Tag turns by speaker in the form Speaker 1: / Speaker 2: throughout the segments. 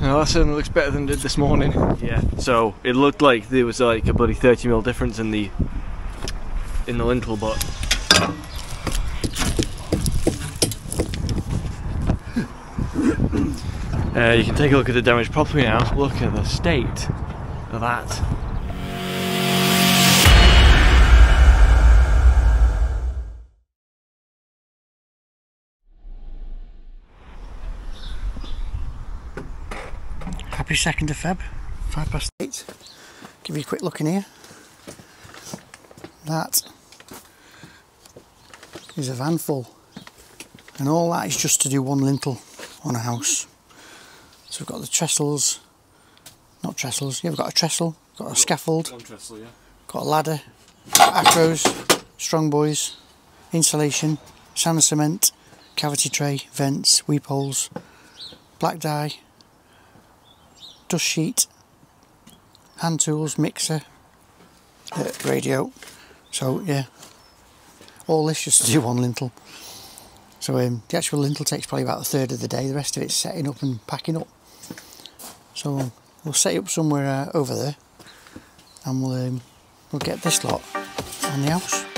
Speaker 1: No, that certainly looks better than it did this morning. Yeah. So it looked like there was like a bloody 30 mil difference in the in the lintel, but uh, you can take a look at the damage properly now. Look at the state of that.
Speaker 2: Happy 2nd of Feb, 5 past 8. Give you a quick look in here. That is a van full. And all that is just to do one lintel on a house. So we've got the trestles, not trestles, yeah, we've got a trestle, got a scaffold,
Speaker 1: One trestle, yeah.
Speaker 2: got a ladder, Acrows, strong boys, insulation, sand and cement, cavity tray, vents, weep holes, black dye, dust sheet, hand tools, mixer, uh, radio. So yeah, all this just to do one lintel. So um, the actual lintel takes probably about a third of the day. The rest of it's setting up and packing up. So we'll set it up somewhere uh, over there, and we'll um, we'll get this lot on the house.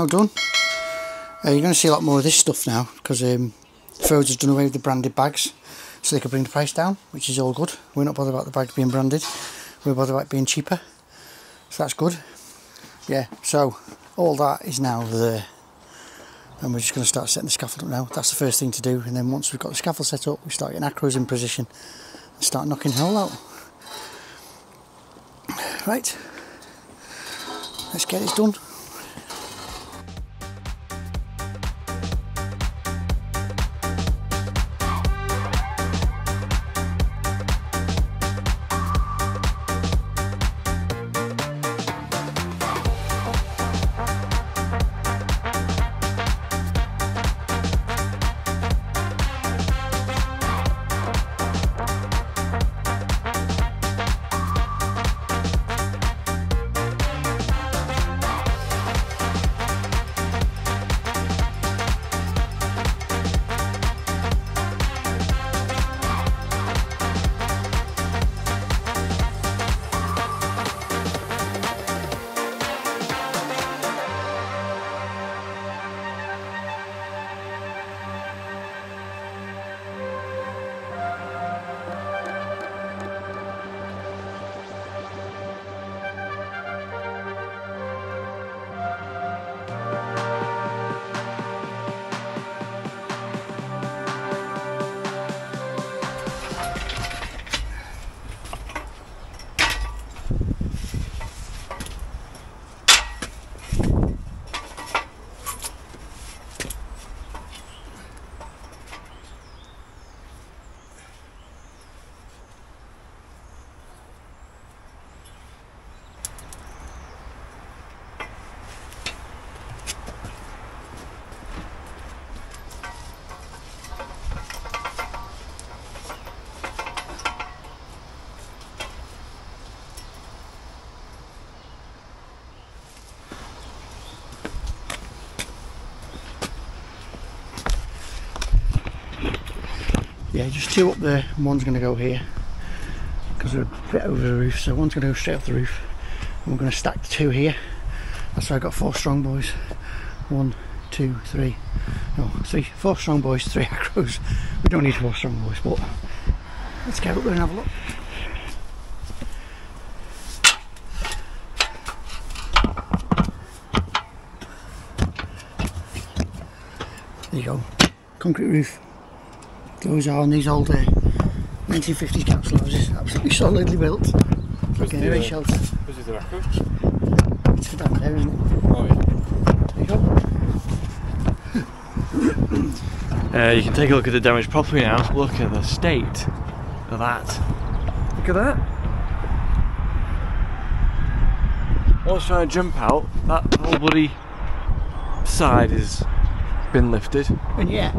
Speaker 2: Now done. Uh, you're going to see a lot more of this stuff now because um, Frodes has done away with the branded bags so they could bring the price down, which is all good. We're not bothered about the bags being branded, we're bothered about being cheaper, so that's good. Yeah, so all that is now there and we're just going to start setting the scaffold up now. That's the first thing to do and then once we've got the scaffold set up we start getting Acrows in position and start knocking hell out. Right, let's get it done. Yeah, just two up there and one's going to go here because they're a bit over the roof. So one's going to go straight off the roof and we're going to stack the two here. That's why I've got four strong boys. One, two, three, no, three, four strong boys, three Acrows. We don't need four strong boys, but let's get up there and have a look. There you go, concrete roof. Those are on these old uh, 1950s council houses, absolutely solidly built. Like an air shelter.
Speaker 1: Was it the record?
Speaker 2: It's down there, isn't it?
Speaker 1: Oh yeah.
Speaker 2: There you go.
Speaker 1: Uh, you can take a look at the damage properly now. Look at the state of that. Look at that. Whilst trying to jump out, that whole bloody side has been lifted.
Speaker 2: And yet,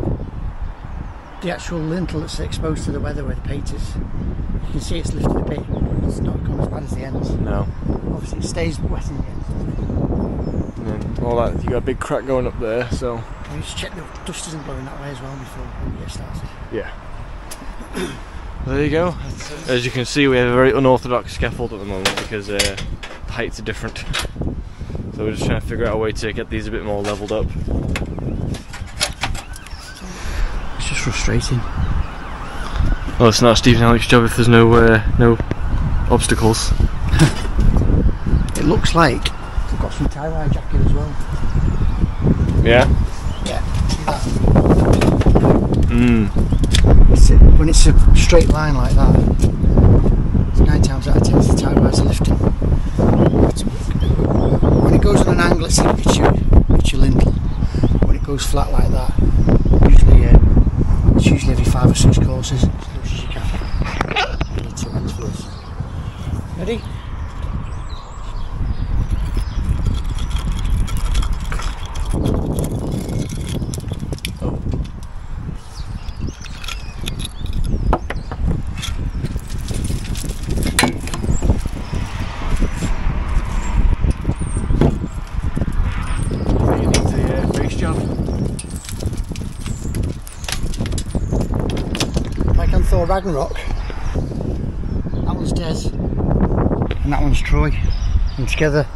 Speaker 2: the actual lintel that's exposed to the weather where the paint is, you can see it's lifted a bit. It's not gone as bad as the ends.
Speaker 1: No.
Speaker 2: Obviously, it stays wet in the ends.
Speaker 1: And then all that, you got a big crack going up there, so.
Speaker 2: We need to check the dust isn't blowing that way as well before we get started.
Speaker 1: Yeah. there you go. As you can see, we have a very unorthodox scaffold at the moment because uh, the heights are different. So we're just trying to figure out a way to get these a bit more leveled up.
Speaker 2: It's just frustrating.
Speaker 1: Well, it's not Steve and Alex's job if there's no uh, no obstacles.
Speaker 2: It looks like we've got some tie-dye jacket as well.
Speaker 1: Yeah.
Speaker 2: Yeah, see that?
Speaker 1: Mm.
Speaker 2: It's a, when it's a straight line like that, nine times out of ten the tie wires are lifting. When it goes on an angle, it's, it's your lintel. When it goes flat like that, usually uh, it's usually every five or six courses, as much as you can. Ready?
Speaker 1: You need the uh, base job.
Speaker 2: Like on Thor Ragnarok, that one's Des, and that one's Troy, and together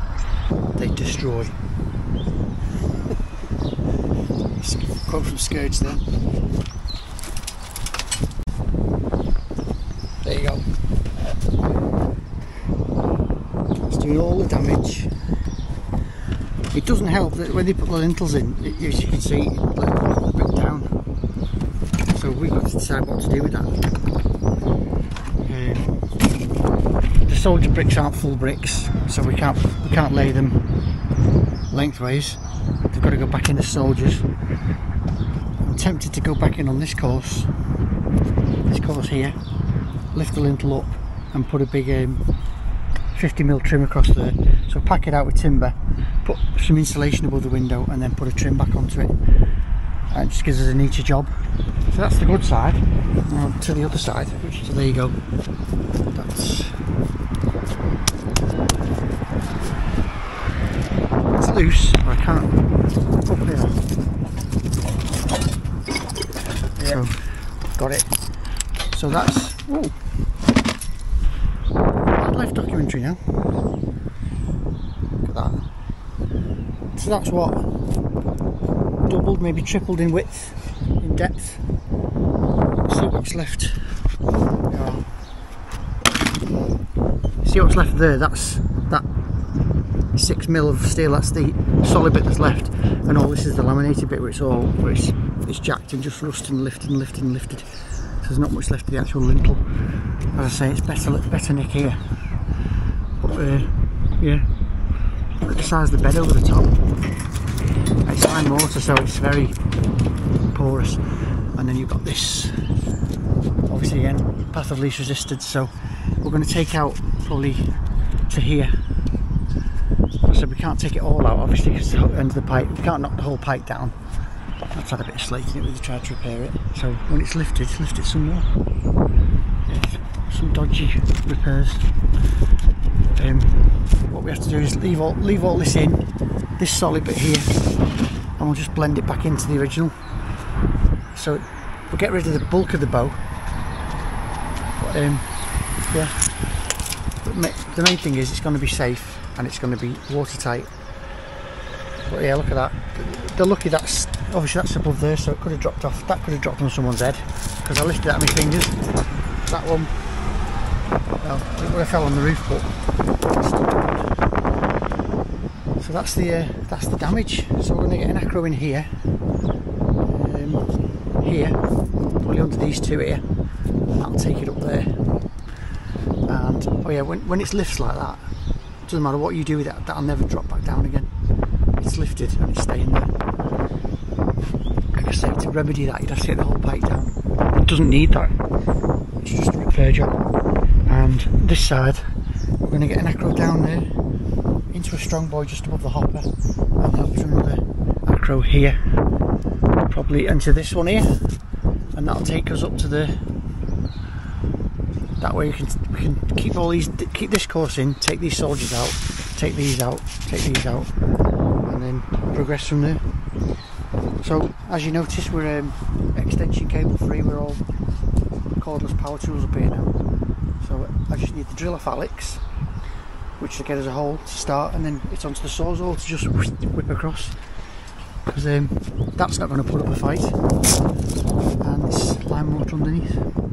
Speaker 2: they destroy. Quote from Skurge there. There you go. It's doing all the damage. It doesn't help that when they put the lintels in, it, as you can see, it let the brick down. So we've got to decide what to do with that. Um, the soldier bricks aren't full bricks, so we can't we can't lay them lengthways. They've got to go back in as soldiers. I'm tempted to go back in on this course, this course here, lift the lintel up and put a big um, 50 mil trim across there. So pack it out with timber, put some insulation above the window, and then put a trim back onto it. And it just gives us a neater job. So that's the good side. Now to the other side. So there you go. That's it's loose. I can't up here. So got it. So that's oh wildlife documentary now. Look at that. So that's what doubled, maybe tripled in width, in depth. See what's left. Yeah. See what's left there? That's that six mil of steel. That's the solid bit that's left, and all this is the laminated bit where it's all where it's, it's jacked and just rusted and lifted and lifted and lifted. So there's not much left of the actual lintel. As I say, it's better look better nick here. But uh, yeah, look at the size of the bed over the top. It's fine mortar, so it's very porous. And then you've got this, obviously again, path of least resistance. So we're going to take out probably to here. So we can't take it all out, obviously, because the end of the pipe. We can't knock the whole pipe down. I've had a bit of slate in it with try to repair it. So when it's lifted, lift it some more. Yeah, some dodgy repairs. Um, what we have to do is leave all leave all this in, this solid bit here, and we'll just blend it back into the original. So we'll get rid of the bulk of the bow. But, um, yeah. The main thing is it's going to be safe and it's going to be watertight. But yeah, look at that. They're lucky that's obviously that's above there, so it could have dropped off. That could have dropped on someone's head because I lifted at my fingers. That one, well, it would have fell on the roof, but so that's the uh, that's the damage. So we're going to get an Acrow in here, um, here, probably under these two here, and that'll take it up there. Oh yeah, when when it's lifts like that, doesn't matter what you do with it, that'll never drop back down again. It's lifted and it's staying there. Like I say, to remedy that, you'd have to take the whole pipe down. It doesn't need that. It's just a repair job. And this side, we're going to get an Acrow down there into a strong boy just above the hopper, and up to another Acrow here, probably into this one here, and that'll take us up to the. That way we can we can keep all these keep this course in, take these soldiers out, take these out, take these out, and then progress from there. So as you notice, we're um, extension cable free. We're all cordless power tools up here now. So I just need the drill off Alex, which will get us a hole to start, and then it's onto the sawzall to just whip across. Because um, that's not going to put up a fight. And this lime mortar underneath.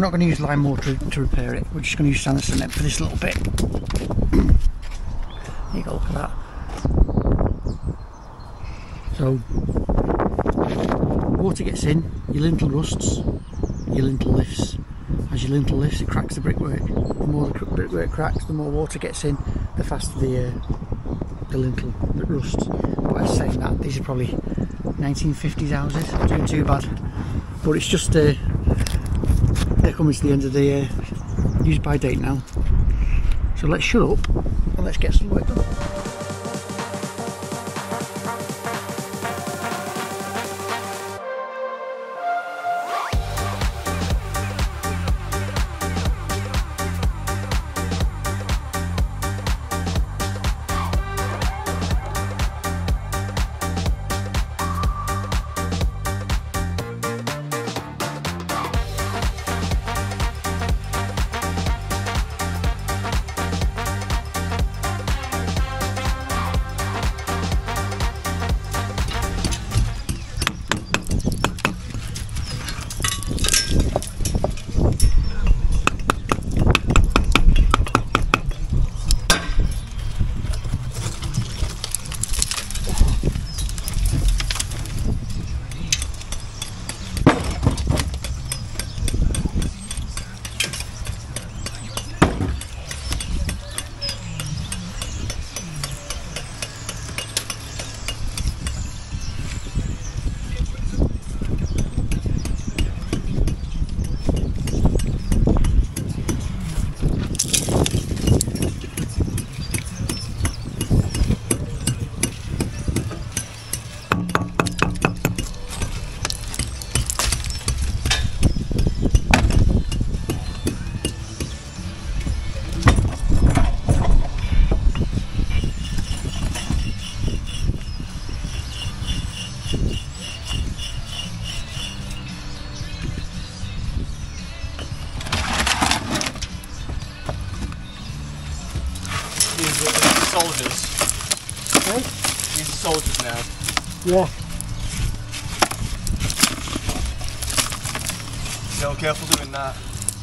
Speaker 2: We're not going to use lime mortar to repair it. We're just going to use sand and cement for this little bit. you go, look at that. So water gets in, your lintel rusts, your lintel lifts. As your lintel lifts, it cracks the brickwork. The more the brickwork cracks, the more water gets in, the faster the uh, the lintel that rusts. But I was saying that these are probably 1950s houses, doing too bad. But it's just uh, coming to the end of the uh, use by date now. So let's shut up and let's get some work done.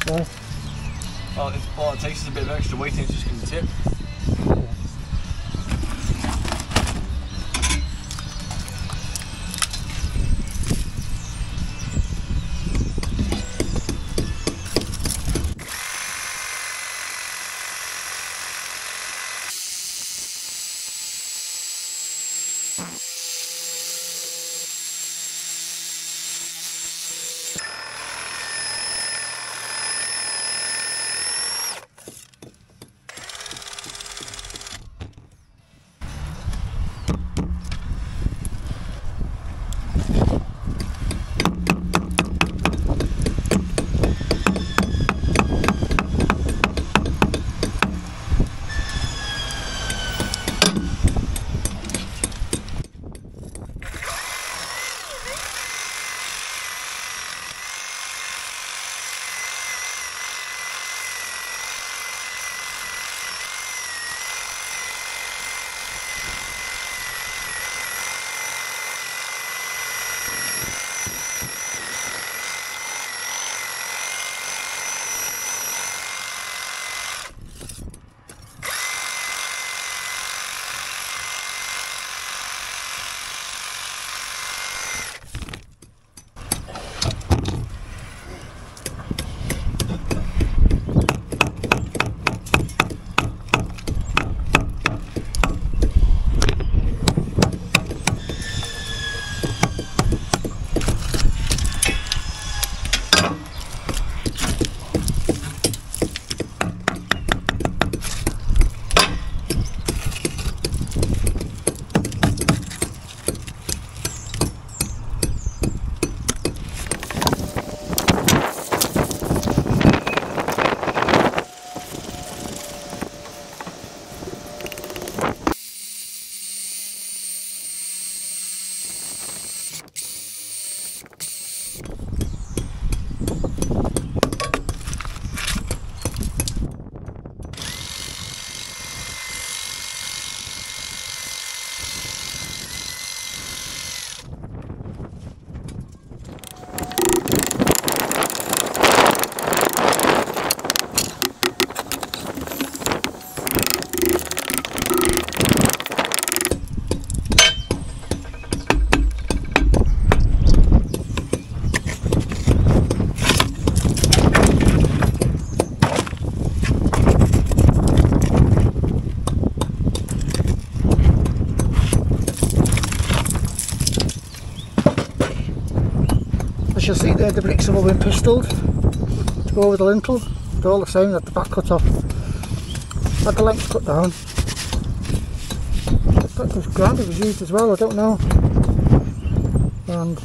Speaker 1: Well, oh, it's, all it takes a bit of extra weight and it's just going to tip.
Speaker 2: The bricks have all been pistoled to go over the lintel. They're all the same, at the back cut off. Had the length cut down. That was ground it was used as well, I don't know. And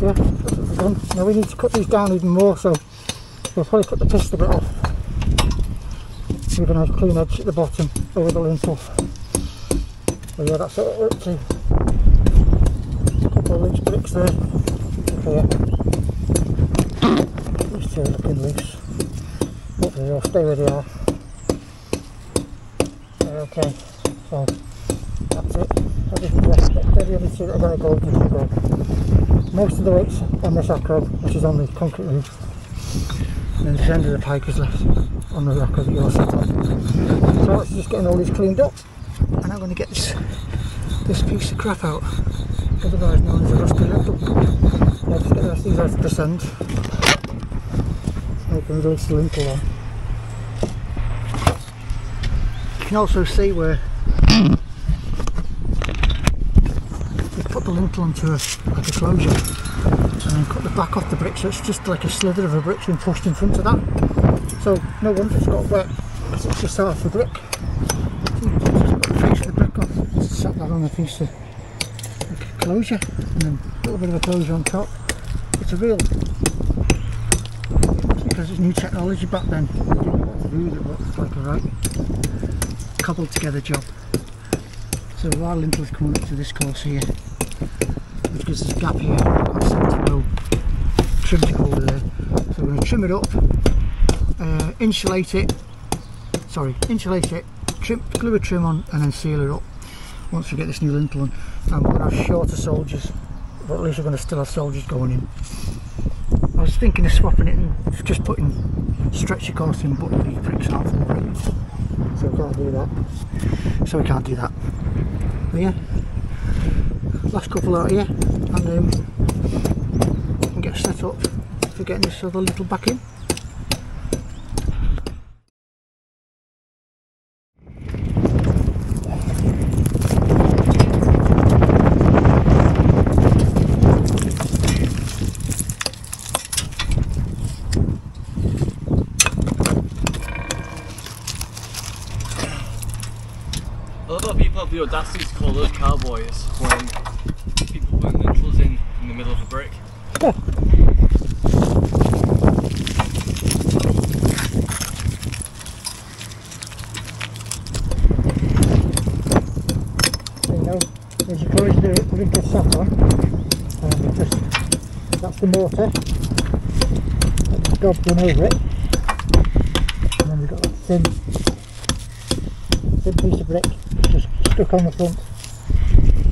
Speaker 2: yeah, that's what we've done. Now we need to cut these down even more, so we'll probably cut the piston bit off. We're going to have a clean edge at the bottom over the lintel. But yeah, that's what we're up to. Couple of loose bricks there. Here. These two are looking loose. Hopefully they'll stay where they are. They're okay. So that's it. Everything rest. Every other two that are going to go just go. Most of the weight's on this Acrow, which is on the concrete roof. And the end of the pike is left on the Acrow that you're set on. So it's just getting all these cleaned up. And I'm going to get this this piece of crap out. A to. The on. You can also see where we put the lintel onto a, like a closure and cut the back off the brick so it's just like a slither of a brick being pushed in front of that. So no wonder it's got wet it's just half the brick. Just got the face of the brick set that on a piece of a closure and then a little bit of a closure on top. It's a real because it's new technology back then. We didn't know what to do with it, but it's like a right cobbled together job. So our lintel's coming up to this course here, which gives us a gap here. To go trim to go over there. So we're going to trim it up, uh, insulate it. Sorry, insulate it, trim, glue a trim on, and then seal it up. Once we get this new lintel on, and we're going to have shorter soldiers, but at least we're going to still have soldiers going in. I was thinking of swapping it and just putting stretcher course in, but the bricks aren't full brick. So we can't do that. So we can't do that. But yeah, last couple out here, and um, get set up for getting this other little back in.
Speaker 1: A lot of people have the to cowboys when people put lintels in in the middle of a brick.
Speaker 2: There you go. Close the, little sat on. Just, that's the mortar. Gob run over it. And then we've got a thin, thin piece of brick just stuck on the front.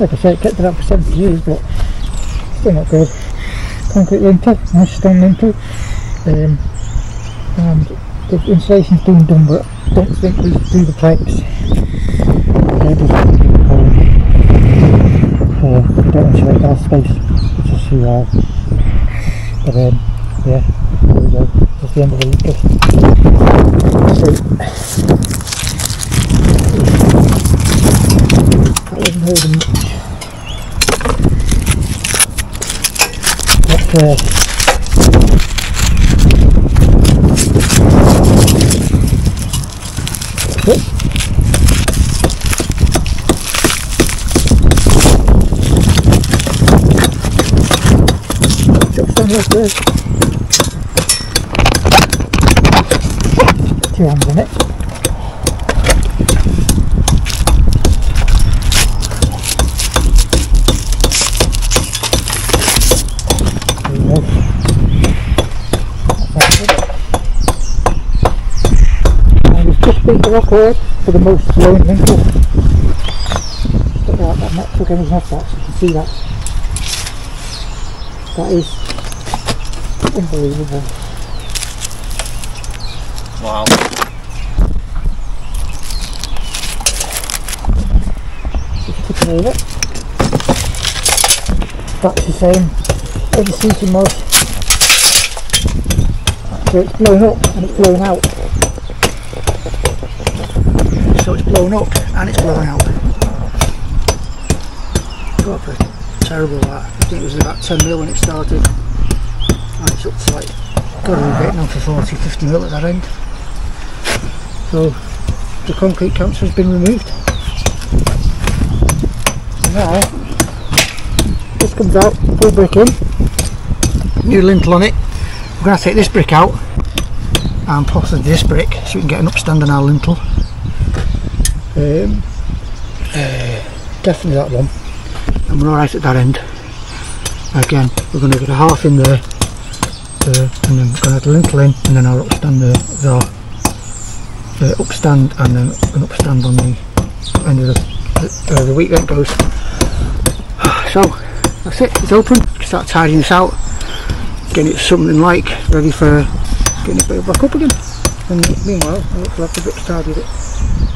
Speaker 2: Like I say, it kept it up for 70 years, but still not good. Concrete lintel, nice stone lintel. Um, and the insulation's been done, but I don't think we do the um, uh, we don't insulate our space, which is too hard. But um, yeah, there we go. That's the end of the lintel. That haven't heard oh. Just stand. Two on it. There we go. That's it. And we've just beat the record for the most flowing lintel. Look at that, I've not took anything off that, so you can see that. That is unbelievable.
Speaker 1: Wow.
Speaker 2: Tipping over. That's the same as the seating was. So it's blown up and it's blown out. So it's blown up and it's blown out. Terrible that. I think it was about 10 mil when it started. And it's up to like, got to be getting for 40, 50 mil at that end. So the concrete counter has been removed. And now this comes out, full brick in, new lintel on it. We're going to take this brick out and possibly this brick so we can get an upstand on our lintel. Um, uh, definitely that one. And we're alright at that end. Again, we're going to get a half in there, uh, and then we're going to have the lintel in, and then our upstand there, there uh, upstand and then an upstand on the end of the, the, uh, the week that goes. So that's it, it's open. Start tidying this out, getting it something like ready for getting it back up again. And meanwhile, I'll have the bricks tidied it.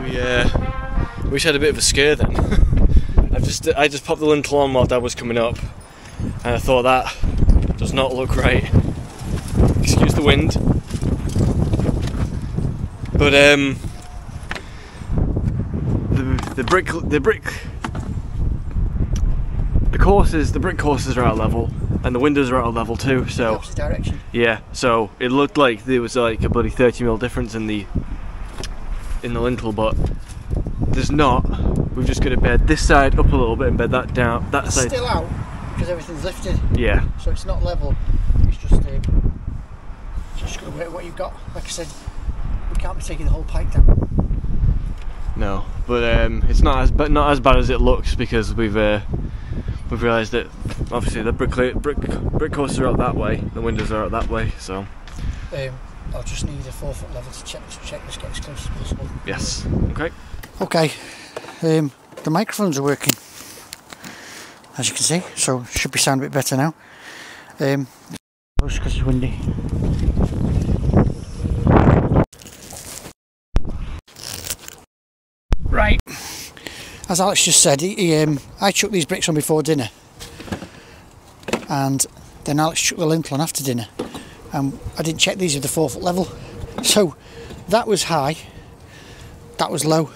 Speaker 1: We uh, we just had a bit of a scare then. I've just I just popped the lintel on while Dad was coming up, and I thought that does not look right. Excuse the wind. But um, the the brick the brick the courses the brick courses are out of level, and the windows are out of level too. So
Speaker 2: direction.
Speaker 1: yeah, so it looked like there was like a bloody 30 mil difference in the in the lintel, but there's not. We've just got to bed this side up a little bit and bed that down. That
Speaker 2: It's
Speaker 1: side,
Speaker 2: still out because everything's lifted,
Speaker 1: yeah,
Speaker 2: so it's not level. It's just um, just got to wait what you've got. Like I said, we can't be taking the whole pipe down.
Speaker 1: no, but um, it's not as but not as bad as it looks because we've uh, we've realised that obviously the brick brick brick courses are out that way, the windows are out that way, so
Speaker 2: Um, I'll just need a four foot level to check check this, get as close as possible.
Speaker 1: yes, okay.
Speaker 2: Okay, um, the microphones are working, as you can see, so should be sound a bit better now. Um, because it's windy. Right, as Alex just said, he, he, um, I chucked these bricks on before dinner, and then Alex chucked the lintel on after dinner, and I didn't check these at the four foot level, so that was high, that was low.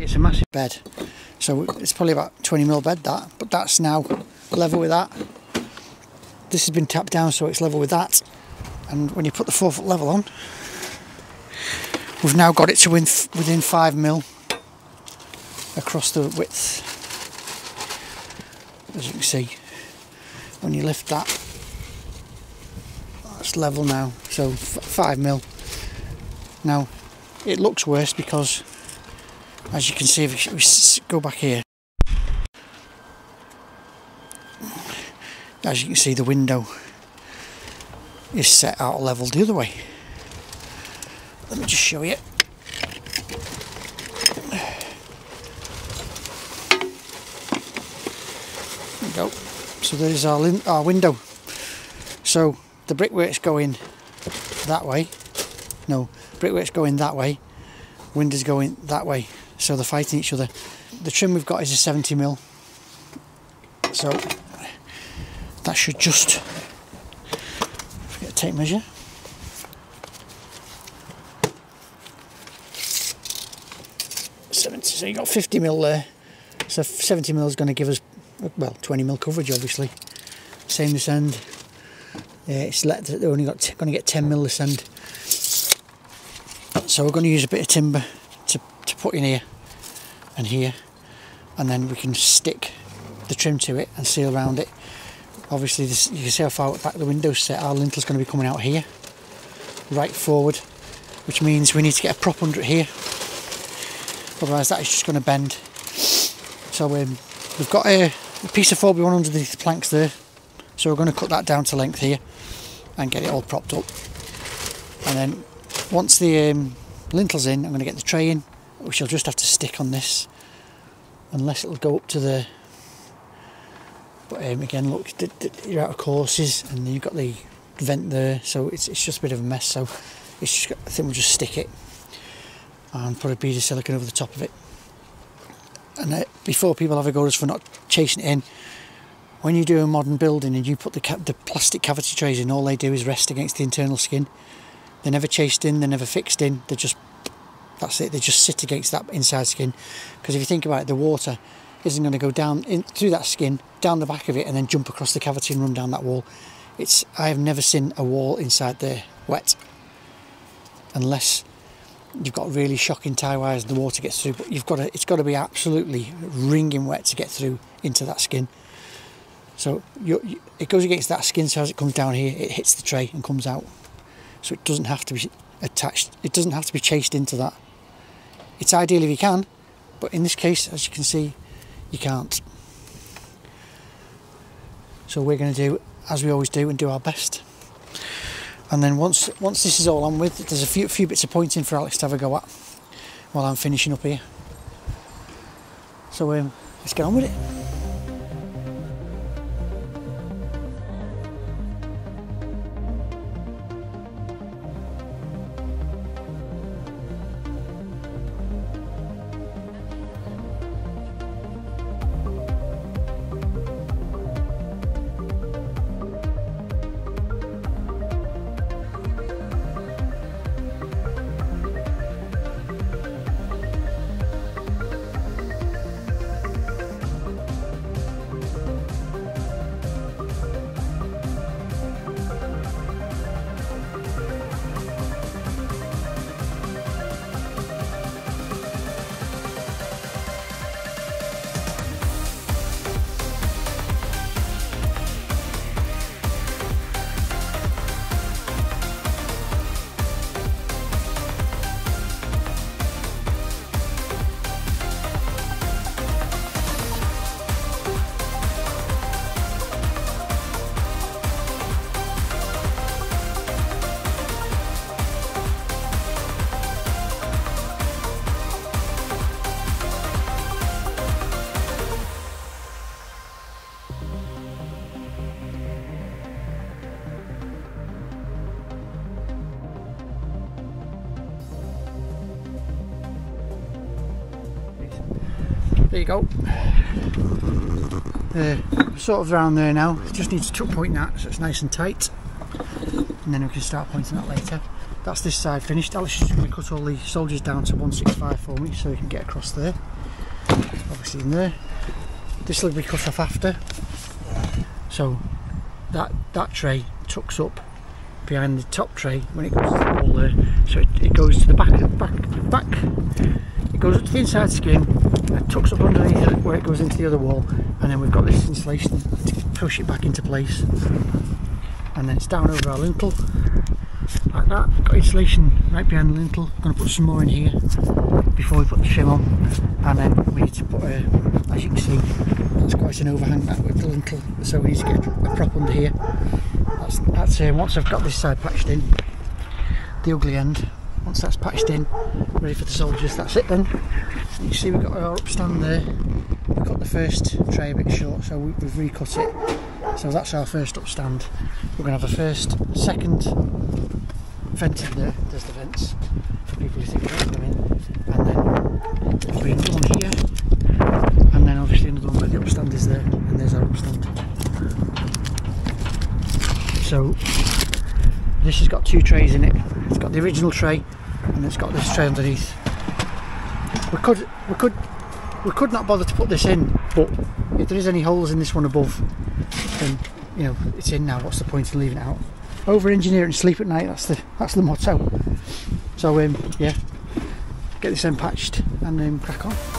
Speaker 2: It's a massive bed, so it's probably about 20 mil bed that, but that's now level with that. This has been tapped down so it's level with that, and when you put the four foot level on, we've now got it to within five mil across the width. As you can see, when you lift that, that's level now so five mil. Now it looks worse because as you can see if we go back here. As you can see the window is set out level the other way. Let me just show you. There we go. So there's our, our window. So the brickwork's going that way. No, brickwork's going that way. Window's going that way. So they're fighting each other. The trim we've got is a 70 mil. So that should just get a tape measure. So you got 50 mil there. So 70 mil is going to give us well 20 mil coverage, obviously. Same this end. Yeah, it's let they only got going to get 10 mil. So we're going to use a bit of timber to, to put in here and here, and then we can stick the trim to it and seal around it. Obviously, this, you can see how far back the window's set. Our lintel's going to be coming out here, right forward, which means we need to get a prop under it here. Otherwise, that is just going to bend. So um, we've got a, a piece of 4x1 underneath the planks there. So we're going to cut that down to length here and get it all propped up. And then once the um, lintel's in, I'm going to get the tray in, which I'll just have to stick on this, unless it'll go up to the. But um, again, look, you're out of courses, and you've got the vent there, so it's it's just a bit of a mess. So it's just, I think we'll just stick it and put a bead of silicone over the top of it. And uh, before people have a go at us for not chasing it in, when you do a modern building and you put the, the plastic cavity trays in, all they do is rest against the internal skin. They're never chased in, they're never fixed in, they're just, that's it, they just sit against that inside skin. Because if you think about it, the water isn't going to go down in, through that skin, down the back of it, and then jump across the cavity and run down that wall. It's I have never seen a wall inside there wet, unless you've got really shocking tie wires and the water gets through. But you've got to, it's got to be absolutely wringing wet to get through into that skin. So you you, it goes against that skin, so as it comes down here, it hits the tray and comes out. So it doesn't have to be attached. It doesn't have to be chased into that. It's ideal if you can, but in this case, as you can see, you can't. So we're going to do as we always do and do our best. And then once once this is all on with, there's a few few bits of pointing for Alex to have a go at while I'm finishing up here. So um, let's get on with it. There you go. Uh, sort of around there now. Just needs to tuck point that so it's nice and tight. And then we can start pointing that later. That's this side finished. Alex is going to cut all the soldiers down to 165 for me so we can get across there. Obviously in there. This will be cut off after. So that that tray tucks up behind the top tray when it goes to the wall there. So it, it goes to the back, back, back. It goes up to the inside skin, and tucks up underneath it where it goes into the other wall, and then we've got this insulation to push it back into place. And then it's down over our lintel, like that. Got insulation right behind the lintel. I'm going to put some more in here before we put the shim on, and then we need to put a, as you can see, that's quite an overhang that with the lintel, so we need to get a prop under here. That's, that's uh, once I've got this side patched in, the ugly end. Once that's patched in, ready for the soldiers. That's it then. You see we've got our upstand there, we've got the first tray a bit short, so we, we've recut it. So that's our first upstand. We're going to have a first, second vented there. There's the vents for people who think they're coming. And then there'll be another one here. And then obviously another one where the upstand is there. And there's our upstand. So this has got two trays in it. It's got the original tray and it's got this tray underneath. We could we could we could not bother to put this in, but if there is any holes in this one above, then you know it's in now. What's the point of leaving it out? Over engineer and sleep at night. That's the that's the motto. So um, yeah, get this end patched and um, crack on.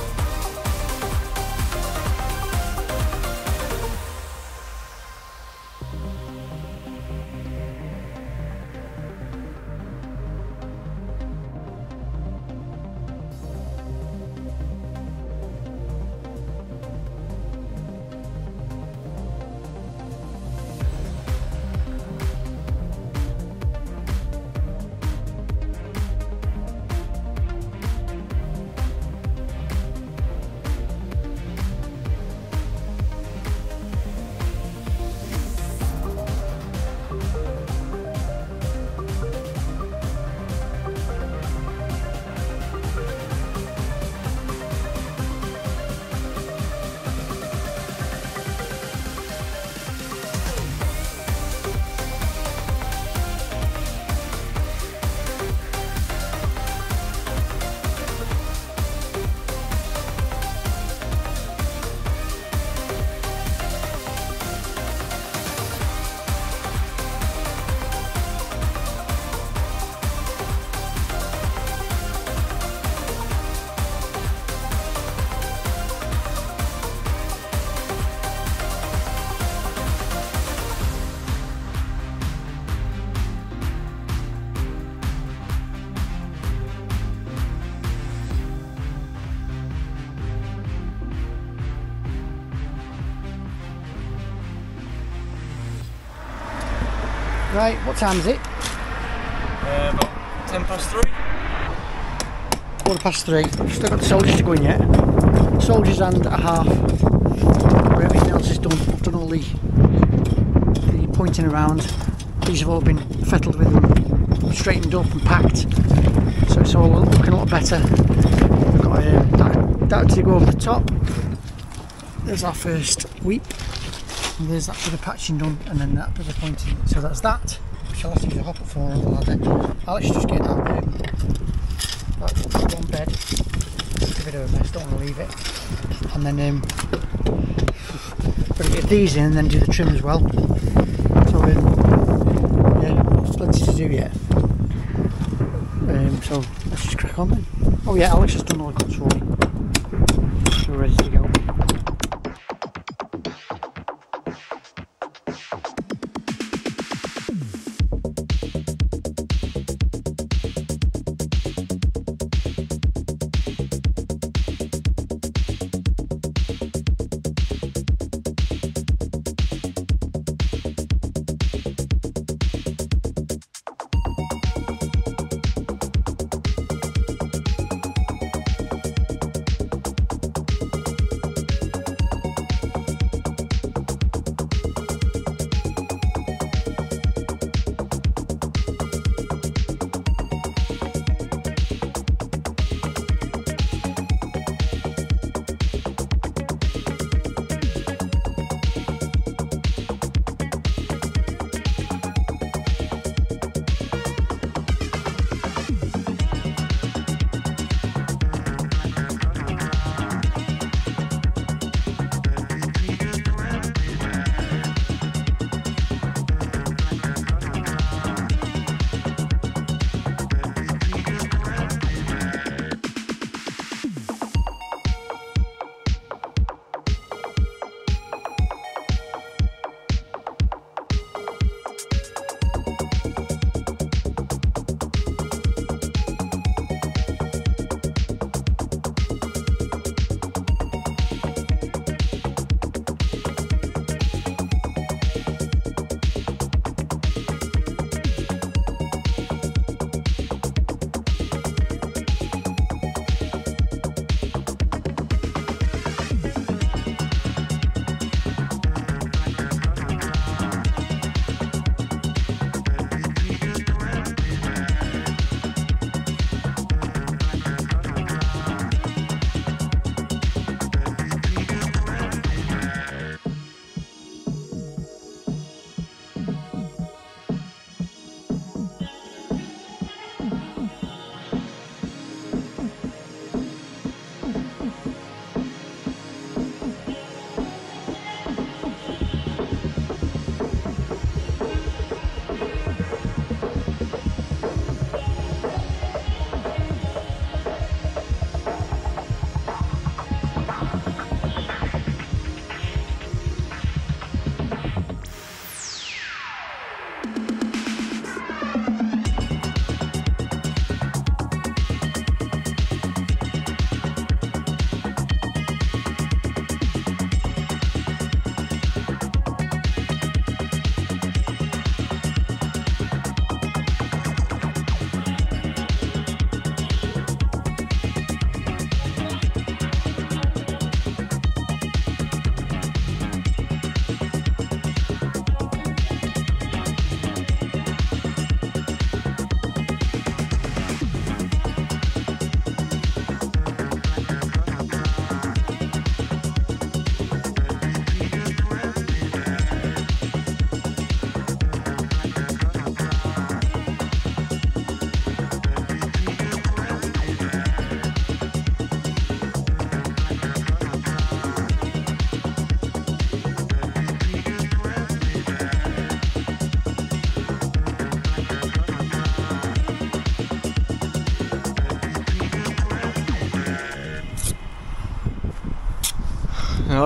Speaker 2: Right, what time is it?
Speaker 1: Uh, about 10 past 3.
Speaker 2: Quarter past three. Still got the soldiers to go in yet. Soldiers and a half. Where everything else is done. I've done all the, the pointing around. These have all been fettled with and straightened up and packed. So it's all looking a lot better. We've got uh, that, that to go over the top. There's our first weep. And there's that bit of patching done and then that bit of pointing. So that's that. Which I'll have to use a hopper for on the ladder. Alex just get that um, that one bed. It's a bit of a mess, don't want to leave it. And then um, get these in and then do the trim as well. So um, yeah, plenty to do yet. Um, so let's just crack on then. Oh yeah, Alex has done all the me. So we're ready to go.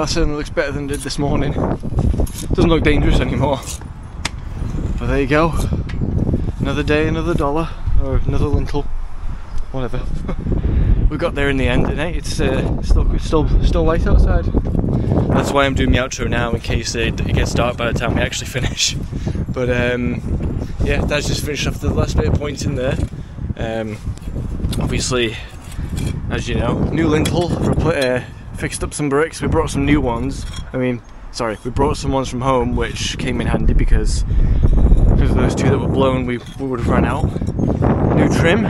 Speaker 1: That certainly looks better than it did this morning. Doesn't look dangerous anymore. But there you go. Another day, another dollar, or another lintel, whatever. we got there in the end, and hey, it's uh, still still still light outside. That's why I'm doing the outro now, in case it, it gets dark by the time we actually finish. But um, yeah, that's just finished off the last bit of points in there. Um, obviously, as you know, new lintel, uh, fixed up some bricks. We brought some new ones. I mean, sorry, we brought some ones from home, which came in handy because because of those two that were blown, we, we would have run out. New trim?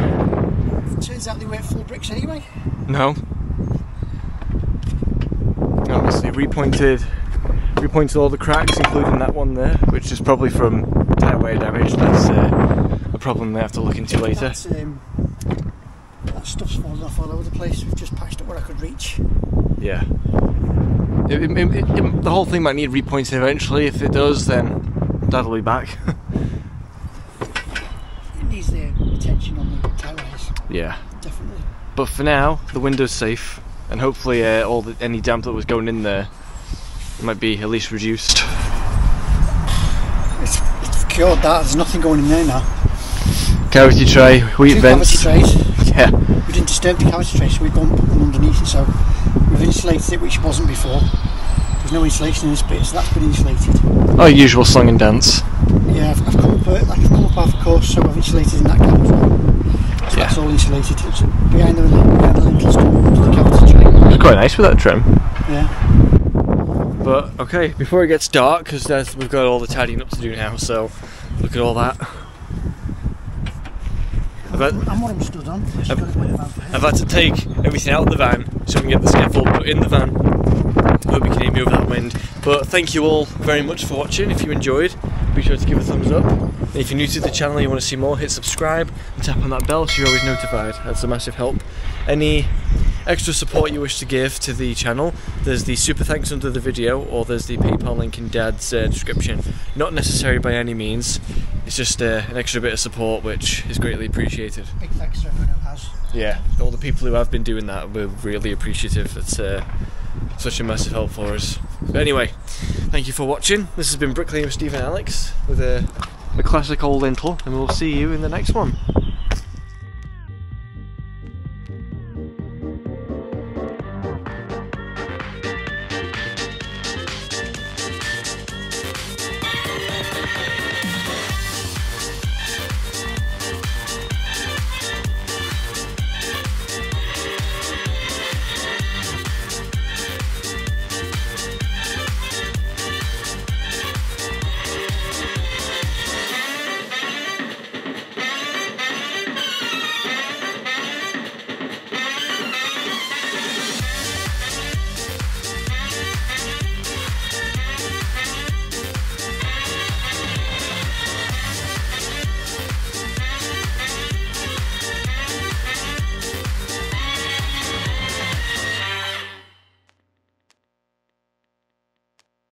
Speaker 2: Turns out they weren't full bricks anyway.
Speaker 1: No. Obviously, repointed, repointed all the cracks, including that one there, which is probably from tie wire damage. That's uh, a problem they have to look into later.
Speaker 2: Um, that stuff's falling off all over the place. We've just patched up where I could reach.
Speaker 1: Yeah. It, it, it, it- the whole thing might need repointing eventually. If it does, then that'll be back.
Speaker 2: It needs the attention on the tie wires,
Speaker 1: yeah.
Speaker 2: definitely.
Speaker 1: But for now, the window's safe, and hopefully, uh, all the, any damp that was going in there might be at least reduced.
Speaker 2: It's, it's cured that. There's nothing going in there now.
Speaker 1: Cavity tray, weep
Speaker 2: Two
Speaker 1: vents.
Speaker 2: cavity trays.
Speaker 1: Yeah.
Speaker 2: We didn't disturb the cavity tray, so we've gone and put them underneath it. So we've insulated it, which wasn't before. There's no insulation in this bit, so that's been insulated.
Speaker 1: Our usual song and dance.
Speaker 2: Yeah, I've, I've come up, uh, like I've come up half a course, so I've insulated in that well. So
Speaker 1: Yeah.
Speaker 2: that's all insulated. It's behind the behind the lintels to the cavity tray.
Speaker 1: It's quite nice with that trim.
Speaker 2: Yeah.
Speaker 1: But okay, before it gets dark, because we've got all the tidying up to do now, so look at all that. I've had,
Speaker 2: what I'm stood on. Just got a bit of overhead.
Speaker 1: I've had to take everything out of the van so we can get the scaffold put in the van. Hope you can hear me over that wind. But thank you all very much for watching. If you enjoyed, be sure to give a thumbs up. And if you're new to the channel and you want to see more, hit subscribe and tap on that bell so you're always notified. That's a massive help. Any extra support you wish to give to the channel, there's the super thanks under the video or there's the PayPal link in Dad's uh, description. Not necessary by any means, it's just uh, an extra bit of support which is greatly appreciated.
Speaker 2: Big thanks to everyone who has.
Speaker 1: Yeah, all the people who have been doing that, we're really appreciative. It's uh, such a massive help for us. But anyway, thank you for watching. This has been Bricklayer with Steve and Alex with a, a classic old lintel, and we'll see you in the next one.